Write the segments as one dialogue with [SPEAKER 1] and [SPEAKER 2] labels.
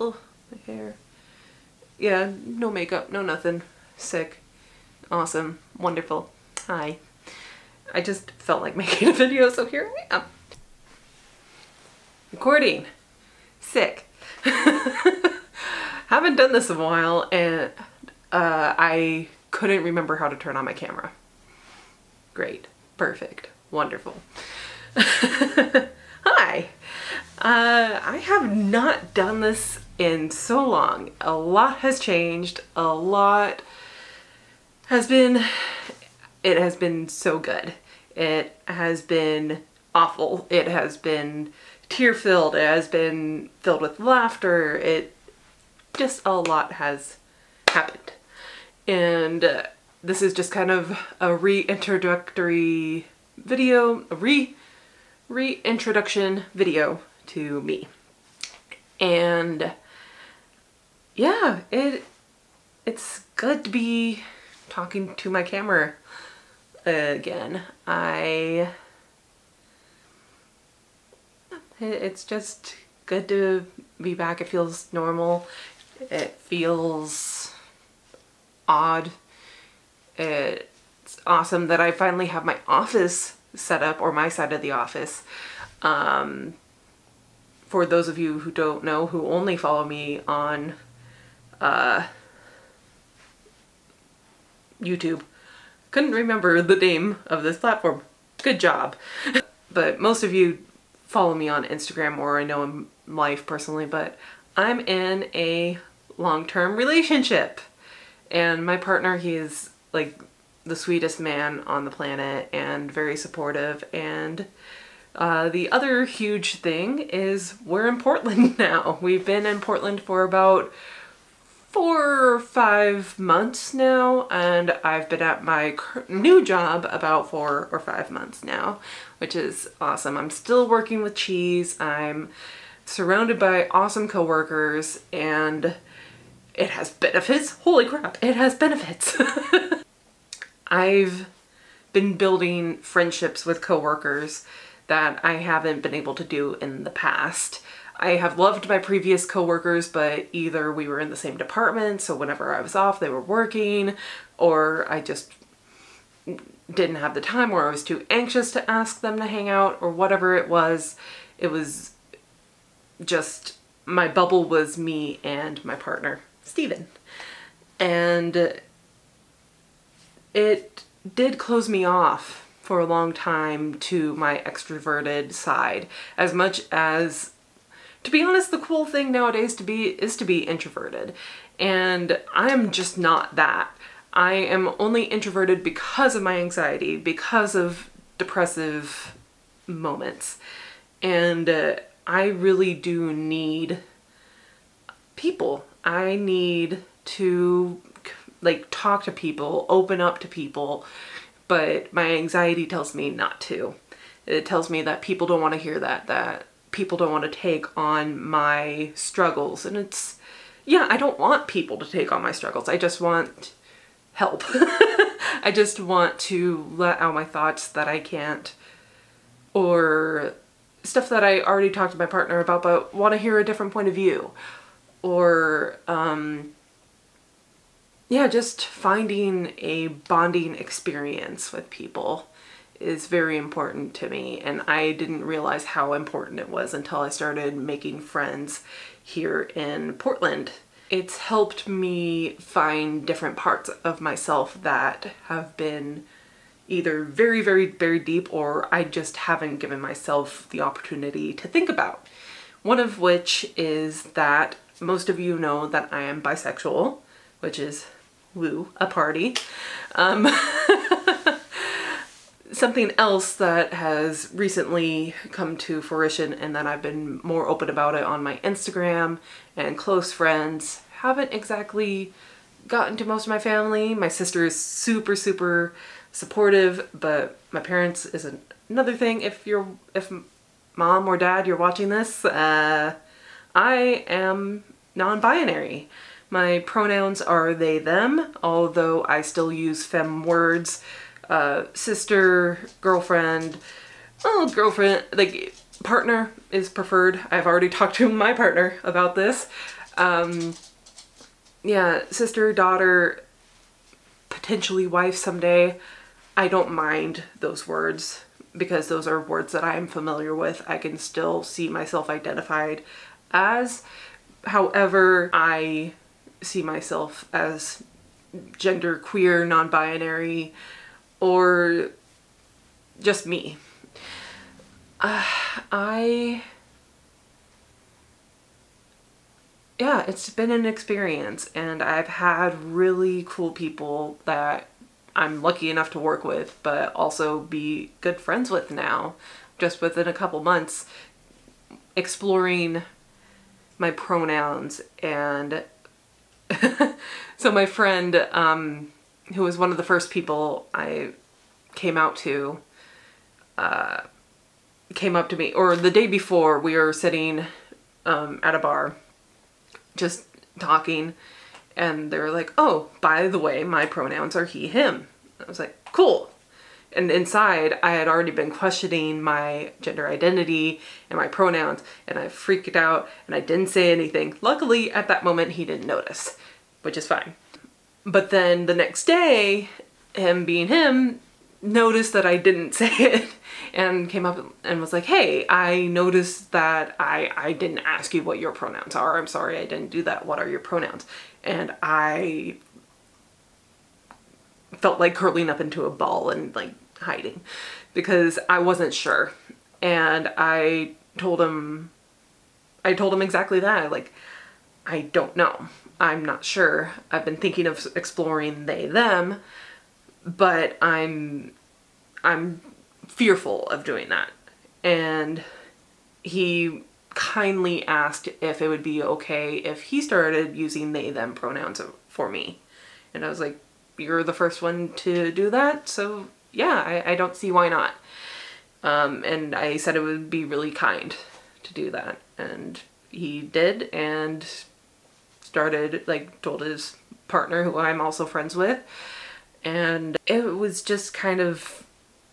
[SPEAKER 1] Oh, my hair. Yeah, no makeup, no nothing. Sick. Awesome. Wonderful. Hi. I just felt like making a video, so here I am. Recording. Sick. Haven't done this in a while, and uh, I couldn't remember how to turn on my camera. Great. Perfect. Wonderful. Hi. Uh, I have not done this in so long. A lot has changed. A lot has been, it has been so good. It has been awful. It has been tear filled. It has been filled with laughter. It just a lot has happened. And uh, this is just kind of a reintroductory video, a re reintroduction video to me. And yeah, it it's good to be talking to my camera again. I it's just good to be back. It feels normal. It feels odd. It's awesome that I finally have my office set up or my side of the office. Um, for those of you who don't know, who only follow me on uh, YouTube, couldn't remember the name of this platform. Good job. but most of you follow me on Instagram or I know in life personally, but I'm in a long-term relationship. And my partner, he's like the sweetest man on the planet and very supportive. And uh, the other huge thing is we're in Portland now. We've been in Portland for about four or five months now and I've been at my new job about four or five months now which is awesome. I'm still working with cheese. I'm surrounded by awesome coworkers and it has benefits. Holy crap, it has benefits. I've been building friendships with coworkers that I haven't been able to do in the past. I have loved my previous coworkers, but either we were in the same department, so whenever I was off, they were working, or I just didn't have the time or I was too anxious to ask them to hang out or whatever it was. It was just, my bubble was me and my partner, Steven. And it did close me off for a long time to my extroverted side as much as to be honest the cool thing nowadays to be is to be introverted. And I'm just not that. I am only introverted because of my anxiety because of depressive moments. And uh, I really do need people. I need to like talk to people, open up to people, but my anxiety tells me not to. It tells me that people don't want to hear that, that people don't want to take on my struggles. And it's, yeah, I don't want people to take on my struggles. I just want help. I just want to let out my thoughts that I can't, or stuff that I already talked to my partner about, but want to hear a different point of view. Or, um, yeah, just finding a bonding experience with people is very important to me and I didn't realize how important it was until I started making friends here in Portland. It's helped me find different parts of myself that have been either very, very, very deep or I just haven't given myself the opportunity to think about. One of which is that most of you know that I am bisexual, which is woo, a party. Um, something else that has recently come to fruition and that I've been more open about it on my Instagram and close friends. Haven't exactly gotten to most of my family. My sister is super, super supportive, but my parents is another thing. If you're, if mom or dad, you're watching this, uh, I am non-binary. My pronouns are they, them, although I still use fem words. Uh, sister, girlfriend, oh, girlfriend, like partner is preferred. I've already talked to my partner about this. Um, yeah, sister, daughter, potentially wife someday. I don't mind those words because those are words that I'm familiar with. I can still see myself identified as. However, I see myself as gender queer, non-binary, or just me. Uh, I yeah, it's been an experience and I've had really cool people that I'm lucky enough to work with, but also be good friends with now, just within a couple months, exploring my pronouns and so my friend, um, who was one of the first people I came out to, uh, came up to me, or the day before we were sitting um, at a bar just talking and they were like, oh, by the way, my pronouns are he, him. I was like, cool. And inside, I had already been questioning my gender identity and my pronouns, and I freaked out and I didn't say anything. Luckily, at that moment, he didn't notice, which is fine. But then the next day, him being him, noticed that I didn't say it and came up and was like, hey, I noticed that I, I didn't ask you what your pronouns are. I'm sorry I didn't do that. What are your pronouns? And I felt like curling up into a ball and like hiding because I wasn't sure. And I told him, I told him exactly that. Like, I don't know. I'm not sure. I've been thinking of exploring they, them, but I'm, I'm fearful of doing that. And he kindly asked if it would be okay if he started using they, them pronouns for me. And I was like, you're the first one to do that, so yeah, I, I don't see why not. Um, and I said it would be really kind to do that. And he did and started, like, told his partner, who I'm also friends with. And it was just kind of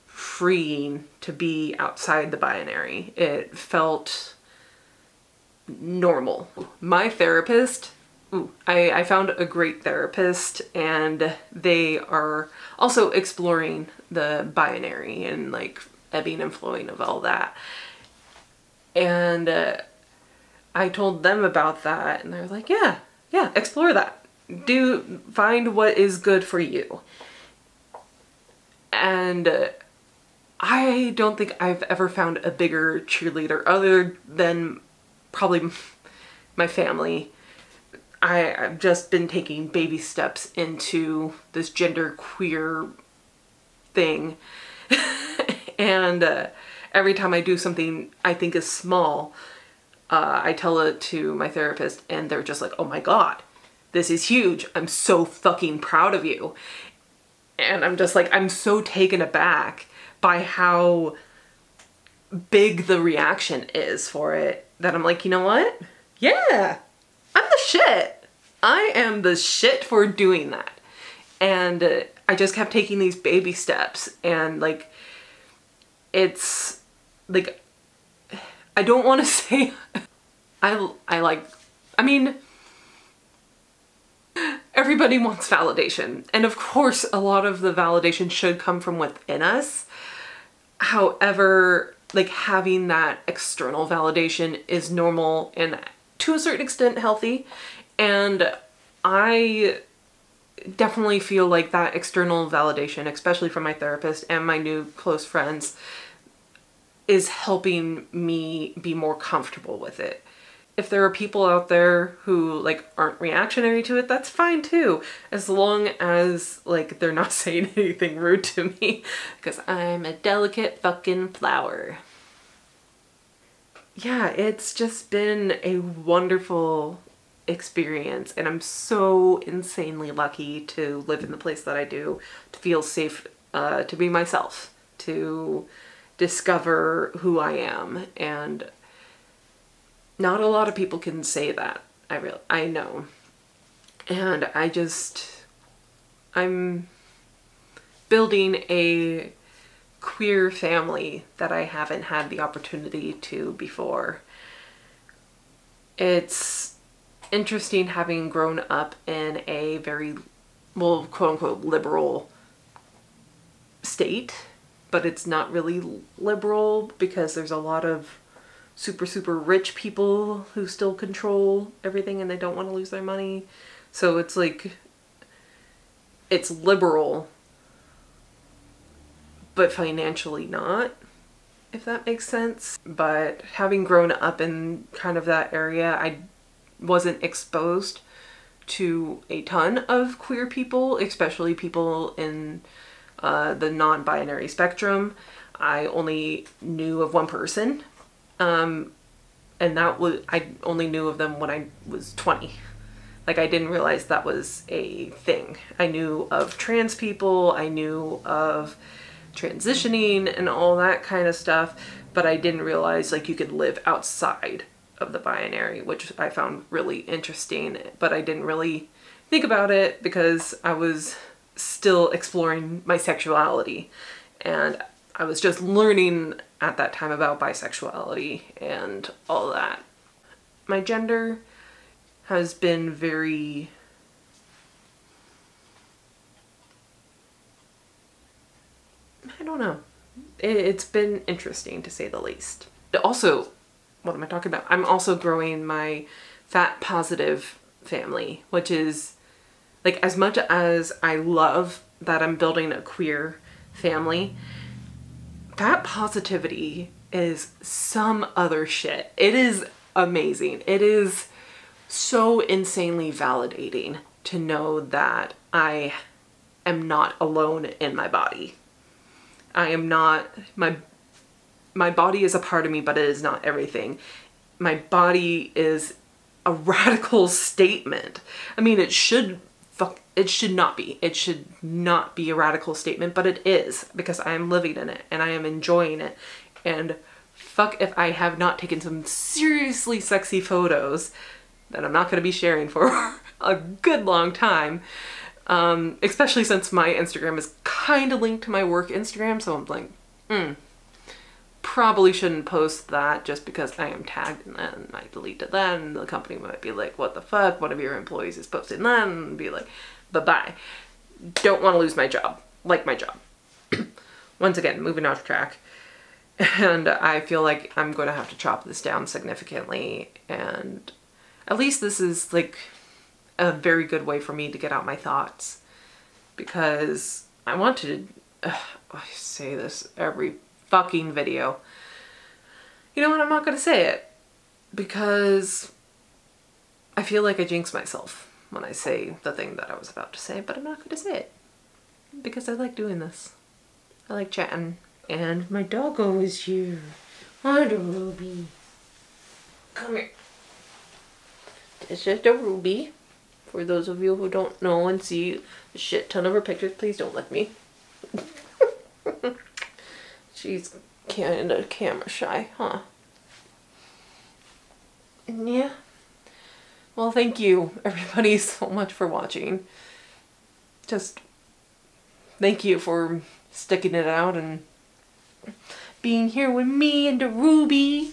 [SPEAKER 1] freeing to be outside the binary. It felt normal. My therapist, ooh, I, I found a great therapist and they are also exploring the binary and like ebbing and flowing of all that. And uh, I told them about that and they're like, yeah, yeah, explore that. Do find what is good for you. And uh, I don't think I've ever found a bigger cheerleader other than probably my family. I, I've just been taking baby steps into this gender queer thing. and uh, every time I do something I think is small, uh, I tell it to my therapist and they're just like, oh my god, this is huge. I'm so fucking proud of you. And I'm just like, I'm so taken aback by how big the reaction is for it that I'm like, you know what? Yeah, I'm the shit. I am the shit for doing that. And uh, I just kept taking these baby steps and like, it's like, I don't want to say, I, I like, I mean, everybody wants validation. And of course, a lot of the validation should come from within us. However, like having that external validation is normal and to a certain extent healthy. And I definitely feel like that external validation, especially from my therapist and my new close friends, is helping me be more comfortable with it if there are people out there who like aren't reactionary to it, that's fine too. As long as like they're not saying anything rude to me because I'm a delicate fucking flower. Yeah, it's just been a wonderful experience and I'm so insanely lucky to live in the place that I do, to feel safe, uh, to be myself, to discover who I am and not a lot of people can say that. I real I know. And I just I'm building a queer family that I haven't had the opportunity to before. It's interesting having grown up in a very, well, quote unquote, liberal state, but it's not really liberal because there's a lot of super, super rich people who still control everything and they don't want to lose their money. So it's like, it's liberal, but financially not, if that makes sense. But having grown up in kind of that area, I wasn't exposed to a ton of queer people, especially people in uh, the non-binary spectrum. I only knew of one person, um, and that was I only knew of them when I was 20. Like I didn't realize that was a thing. I knew of trans people, I knew of transitioning and all that kind of stuff, but I didn't realize like you could live outside of the binary, which I found really interesting, but I didn't really think about it because I was still exploring my sexuality and I was just learning at that time about bisexuality and all that. My gender has been very I don't know. It's been interesting to say the least. Also, what am I talking about? I'm also growing my fat positive family, which is like as much as I love that I'm building a queer family, fat positivity is some other shit. It is amazing. It is so insanely validating to know that I am not alone in my body. I am not my my body is a part of me, but it is not everything. My body is a radical statement. I mean, it should it should not be. It should not be a radical statement, but it is because I am living in it and I am enjoying it. And fuck if I have not taken some seriously sexy photos that I'm not going to be sharing for a good long time. Um, especially since my Instagram is kind of linked to my work Instagram, so I'm like, hmm, probably shouldn't post that just because I am tagged and then I deleted that and the company might be like, what the fuck, one of your employees is posting that and be like, bye-bye. Don't want to lose my job, like my job. Once again, moving off track. And I feel like I'm going to have to chop this down significantly and at least this is like a very good way for me to get out my thoughts because I want to, I say this every fucking video. You know what, I'm not gonna say it because I feel like I jinx myself when I say the thing that I was about to say, but I'm not gonna say it because I like doing this. I like chatting. And my doggo is here. Hi, Ruby. Come here. It's just a Ruby. For those of you who don't know and see a shit ton of her pictures, please don't lick me. She's kind of camera shy, huh? Yeah. Well, thank you everybody so much for watching. Just thank you for sticking it out and being here with me and the Ruby.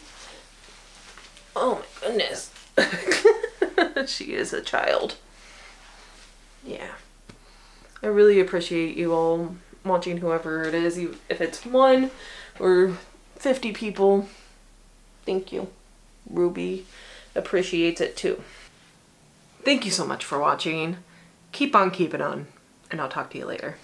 [SPEAKER 1] Oh my goodness. she is a child. Yeah. I really appreciate you all watching whoever it is, if it's one or 50 people. Thank you. Ruby appreciates it too. Thank you so much for watching. Keep on keeping on, and I'll talk to you later.